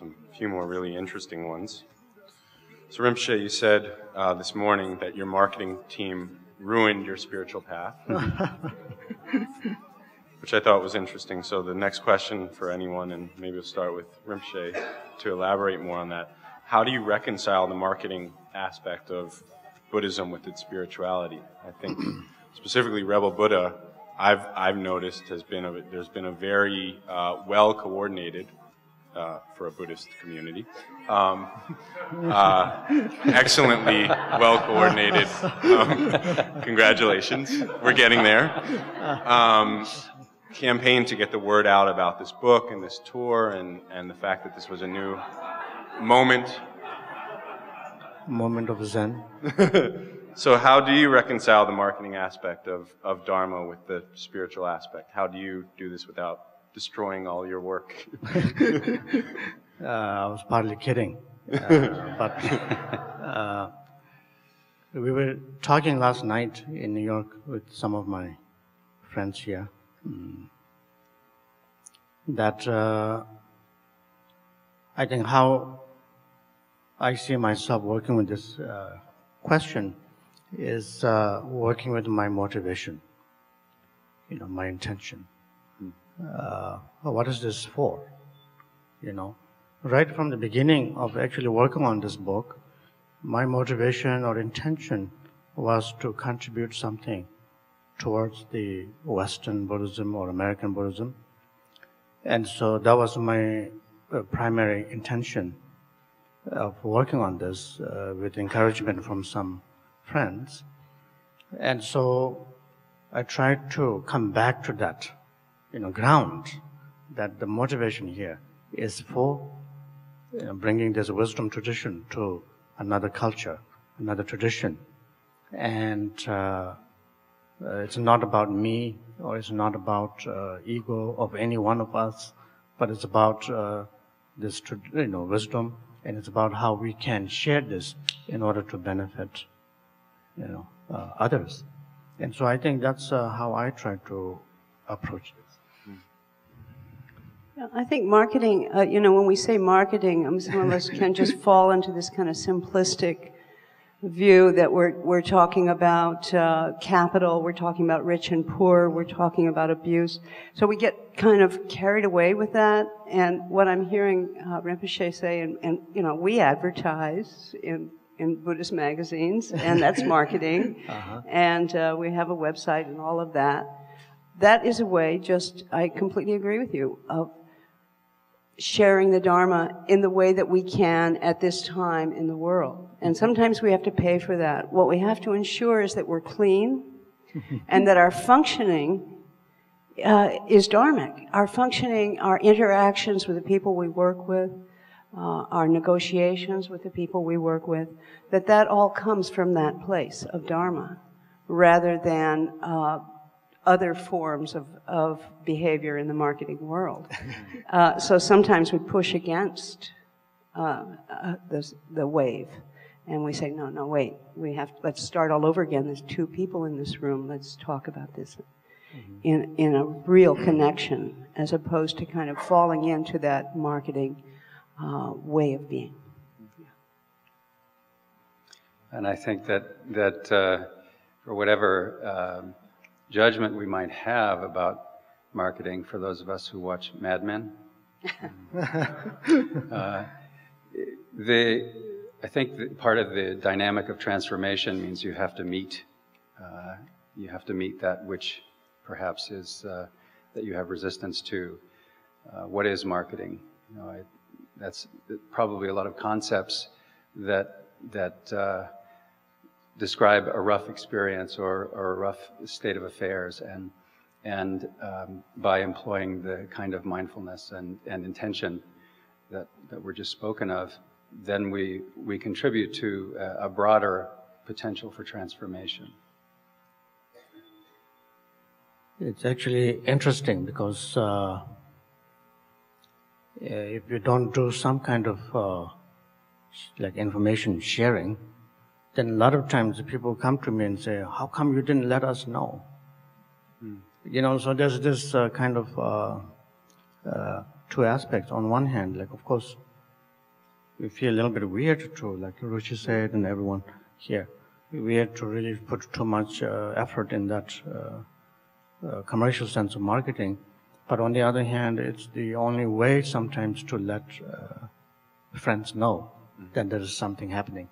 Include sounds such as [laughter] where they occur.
some few more really interesting ones. So Rinpoche, you said uh, this morning that your marketing team ruined your spiritual path, [laughs] which I thought was interesting. So the next question for anyone, and maybe we'll start with Rinpoche to elaborate more on that. How do you reconcile the marketing aspect of Buddhism with its spirituality? I think [clears throat] specifically Rebel Buddha, I've, I've noticed has been a, there's been a very uh, well coordinated uh, for a Buddhist community. Um, [laughs] uh, excellently well coordinated. Um, [laughs] congratulations, we're getting there. Um, campaign to get the word out about this book and this tour and, and the fact that this was a new moment. Moment of Zen. [laughs] so, how do you reconcile the marketing aspect of, of Dharma with the spiritual aspect? How do you do this without destroying all your work? [laughs] uh, I was partly kidding. Uh, [laughs] but uh, we were talking last night in New York with some of my friends here mm, that uh, I think how I see myself working with this uh, question is uh, working with my motivation, you know, my intention. Uh, what is this for? You know, right from the beginning of actually working on this book, my motivation or intention was to contribute something towards the Western Buddhism or American Buddhism. And so that was my uh, primary intention of working on this uh, with encouragement from some friends. And so I tried to come back to that, you know, ground that the motivation here is for you know, bringing this wisdom tradition to another culture, another tradition. And uh, uh, it's not about me or it's not about uh, ego of any one of us, but it's about uh, this, you know, wisdom, and it's about how we can share this in order to benefit, you know, uh, others. And so I think that's uh, how I try to approach this. I think marketing, uh, you know, when we say marketing, um, some of us can just [laughs] fall into this kind of simplistic view that we're, we're talking about uh, capital, we're talking about rich and poor, we're talking about abuse. So we get kind of carried away with that. And what I'm hearing uh, Rinpoche say, and, and you know, we advertise in in Buddhist magazines, and that's [laughs] marketing. uh-huh. And uh, we have a website and all of that. That is a way, just, I completely agree with you, of sharing the Dharma in the way that we can at this time in the world. And sometimes we have to pay for that. What we have to ensure is that we're clean [laughs] and that our functioning uh, is dharmic. Our functioning, our interactions with the people we work with, uh, our negotiations with the people we work with, that that all comes from that place of dharma rather than uh, other forms of, of behavior in the marketing world. Uh, so sometimes we push against uh, uh, this, the wave. And we say, no, no, wait, we have, let's start all over again. There's two people in this room. Let's talk about this mm-hmm. in, in a real connection as opposed to kind of falling into that marketing uh, way of being. And I think that, that uh, for whatever um, judgment we might have about marketing for those of us who watch Mad Men. [laughs] uh, the, I think part of the dynamic of transformation means you have to meet, uh, you have to meet that which perhaps is uh, that you have resistance to. Uh, what is marketing? You know, I, that's probably a lot of concepts that that uh, describe a rough experience or, or a rough state of affairs and and um, by employing the kind of mindfulness and, and intention that, that were just spoken of, then we, we contribute to a, a broader potential for transformation. It's actually interesting because uh, if you don't do some kind of uh, like information sharing, then a lot of times people come to me and say, "How come you didn't let us know?" Mm. You know, so there's this uh, kind of uh, uh, two aspects. On one hand, like of course, we feel a little bit weird to, like Roshi said, and everyone here, weird to really put too much uh, effort in that uh, uh, commercial sense of marketing. But on the other hand, it's the only way sometimes to let uh, friends know that there is something happening.